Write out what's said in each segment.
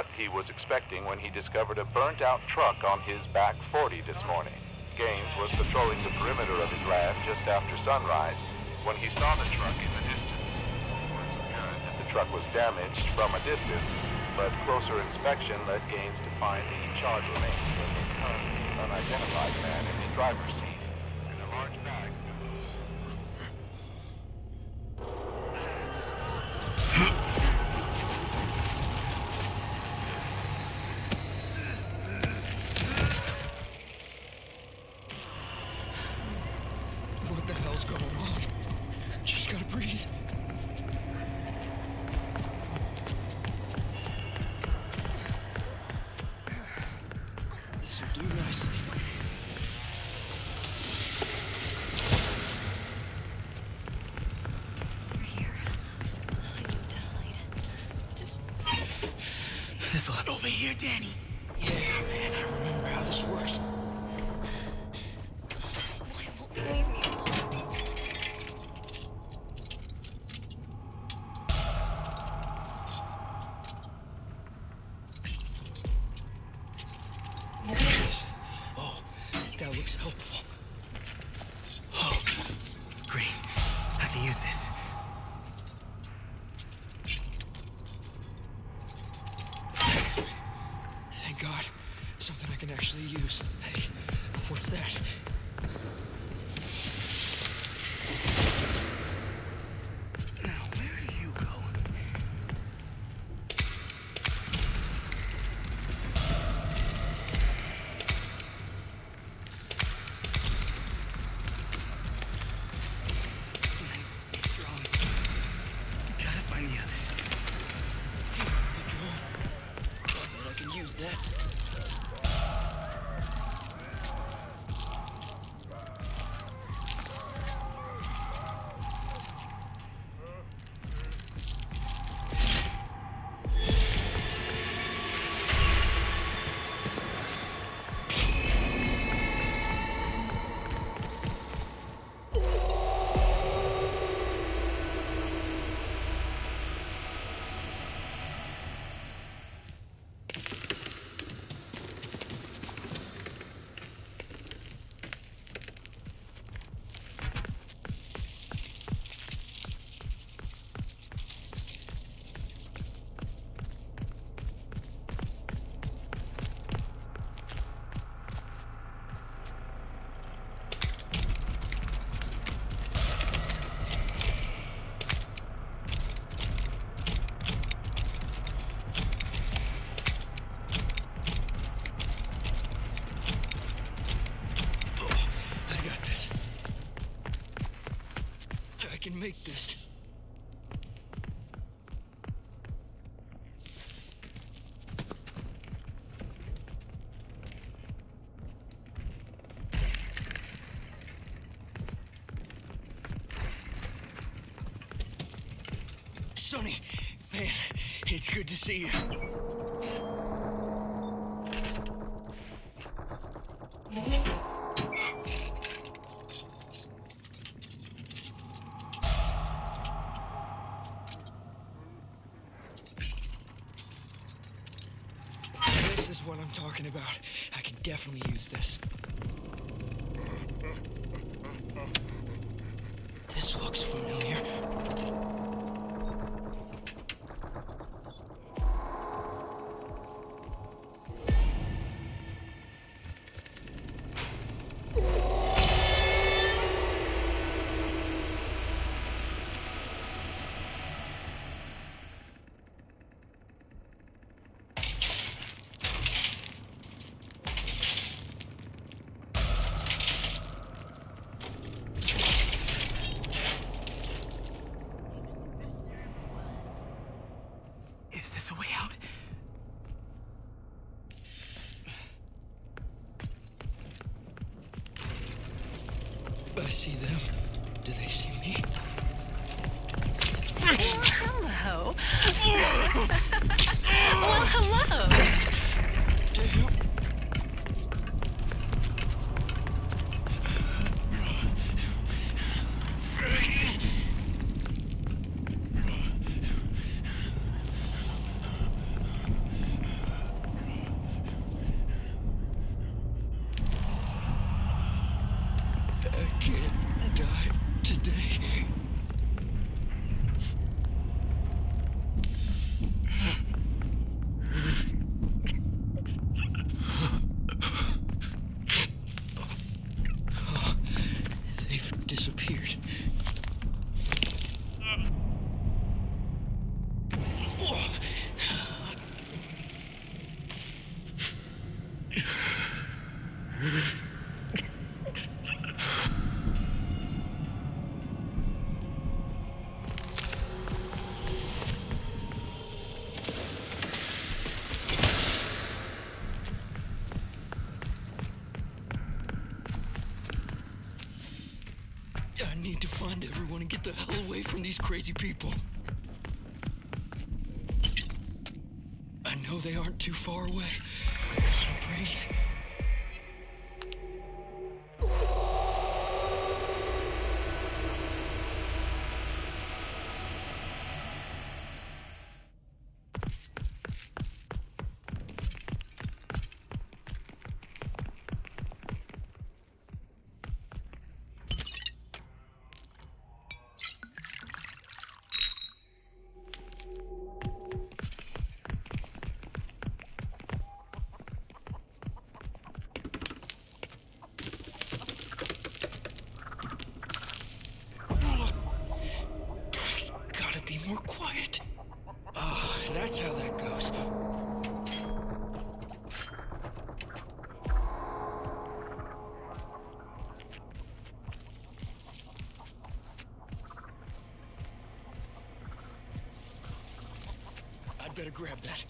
what he was expecting when he discovered a burnt-out truck on his back 40 this morning. Gaines was patrolling the perimeter of his lab just after sunrise when he saw the truck in the distance. The truck was damaged from a distance, but closer inspection led Gaines to find the charred remains of a currently unidentified man in the driver's seat. In a large bag. Over here, Danny. Yeah, man, I remember how this works. Make this. Sonny, man, it's good to see you. This need to find everyone and get the hell away from these crazy people. I know they aren't too far away. I'd better grab that.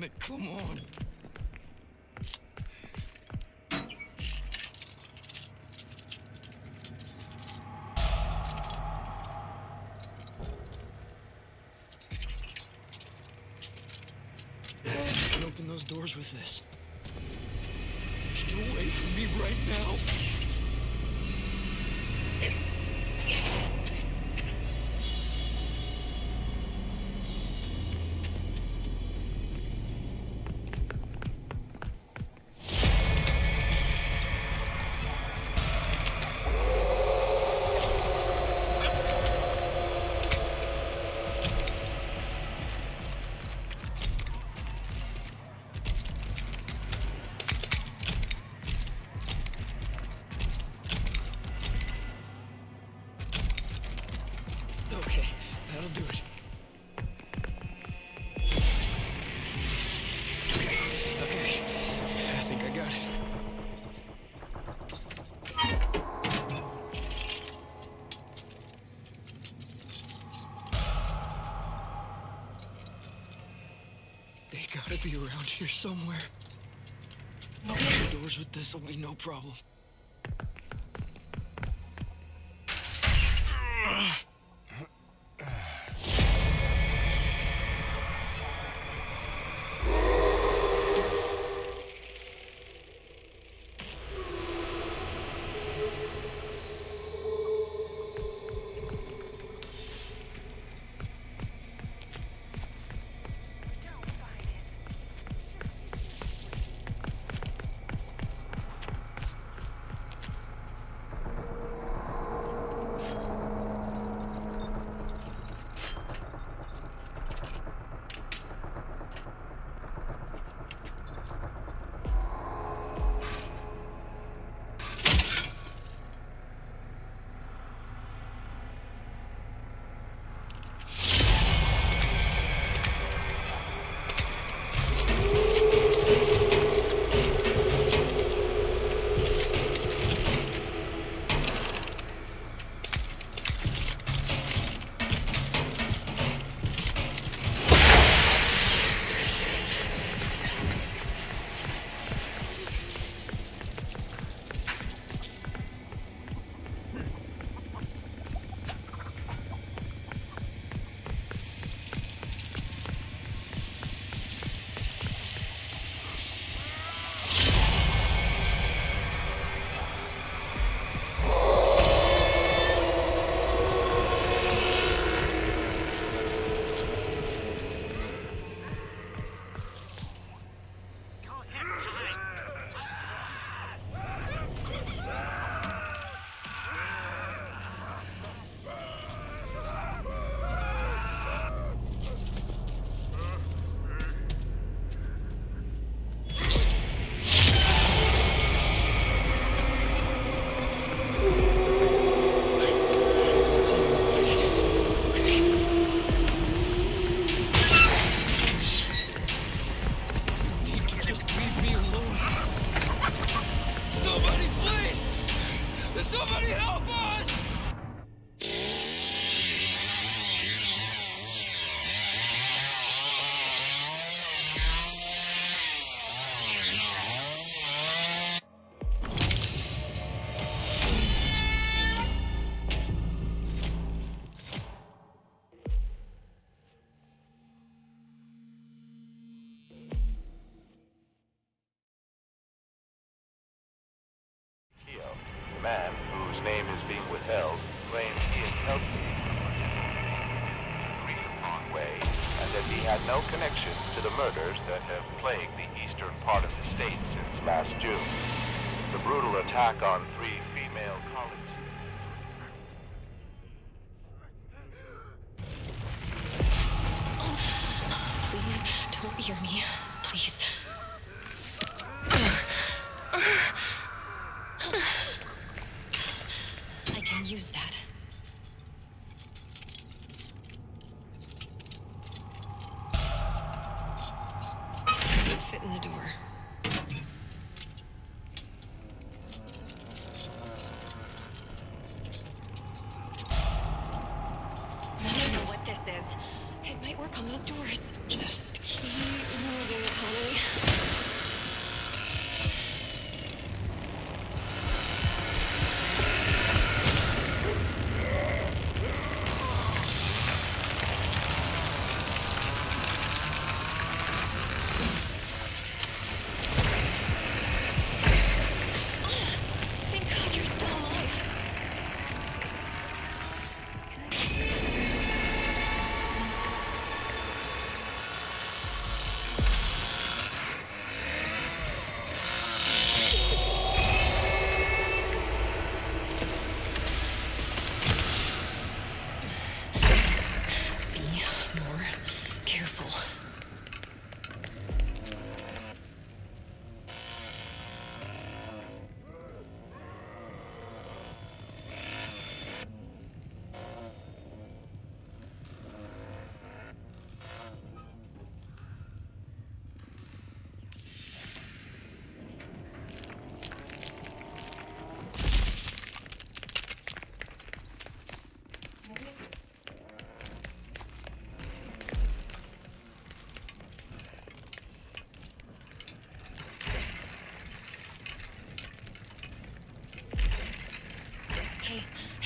Damn it, come on. Can open those doors with this. Get away from me right now. Around here somewhere. Open the doors with this will be no problem.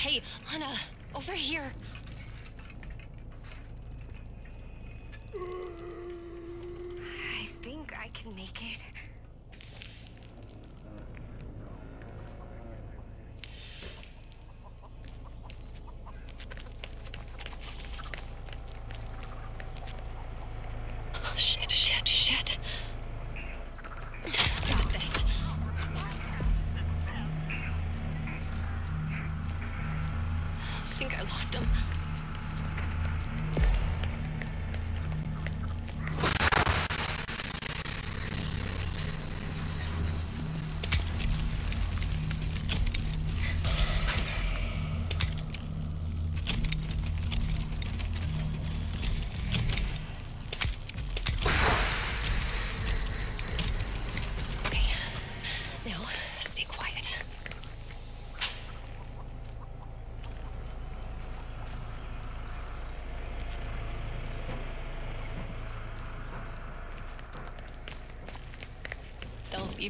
Hey, Anna, over here.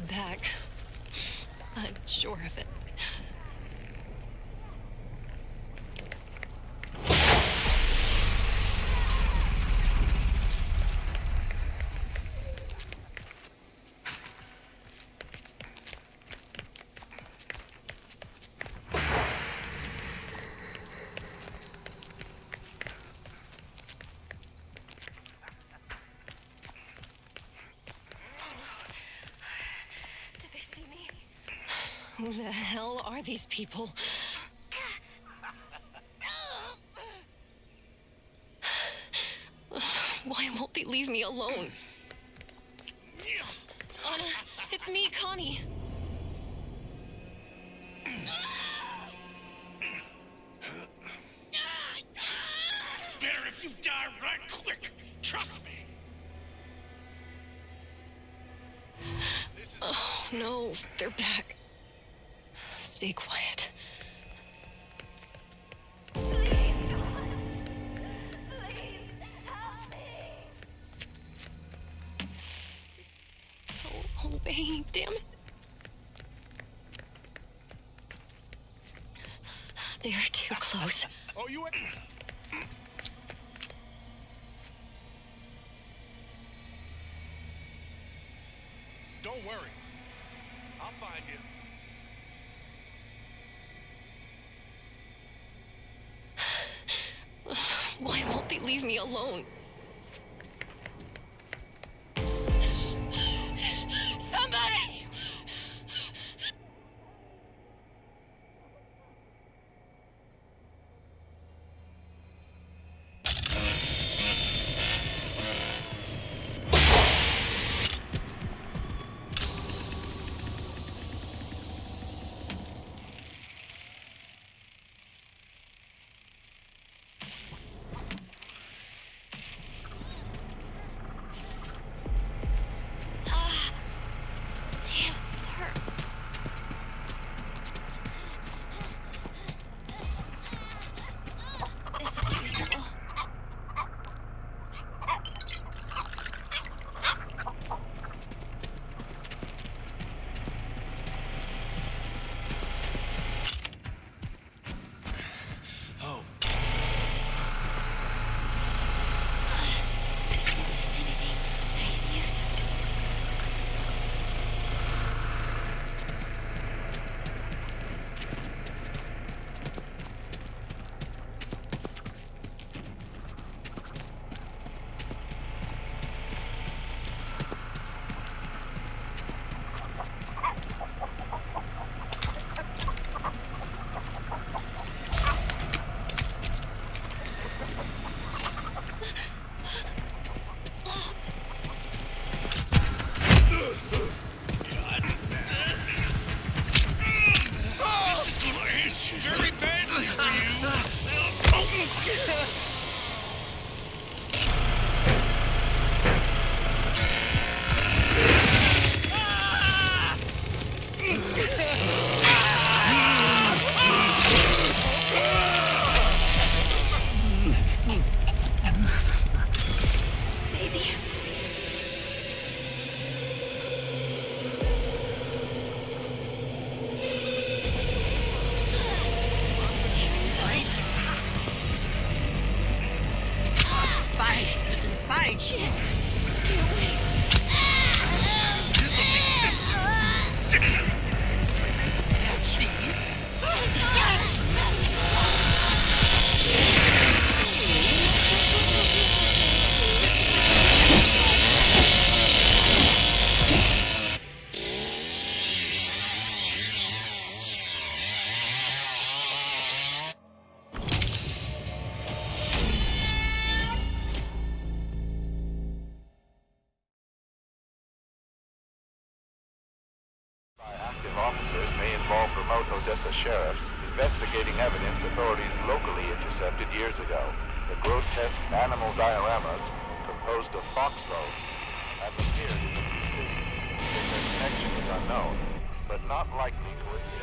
be back. I'm sure of it. Who the hell are these people? Why won't they leave me alone? Anna, it's me, Connie. Stay quiet. Oh, oh, Bane, damn it. They're too close. Oh, you. leave me alone. rage! Not likely. To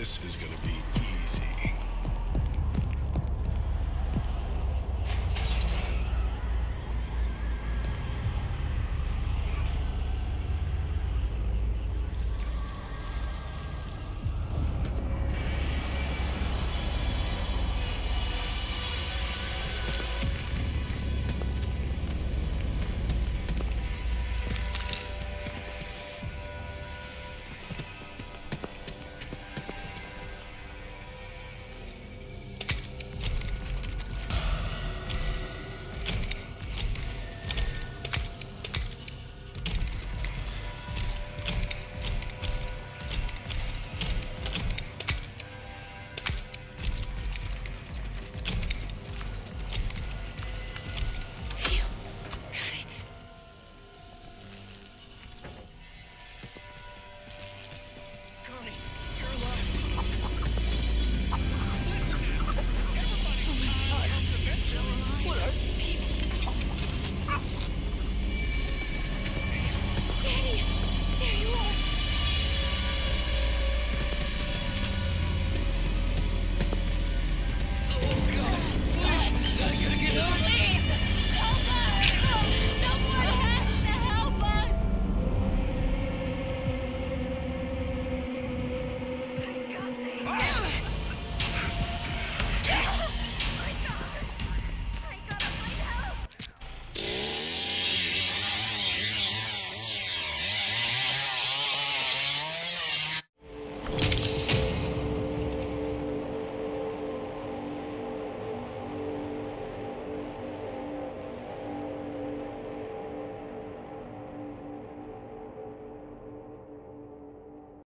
This is gonna be